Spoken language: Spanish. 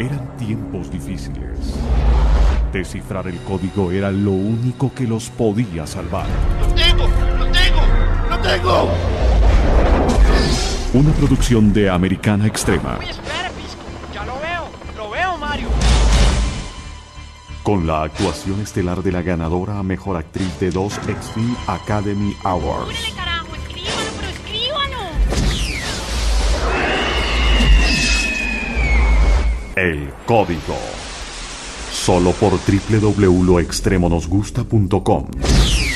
Eran tiempos difíciles. Descifrar el código era lo único que los podía salvar. ¡Lo tengo! ¡Lo tengo! ¡Lo tengo! Una producción de Americana Extrema. Uy, espere, Pisco. Ya lo veo. Lo veo, Mario. Con la actuación estelar de la ganadora a Mejor Actriz de dos Extreme Academy Awards. El código. Solo por www.loextremonosgusta.com.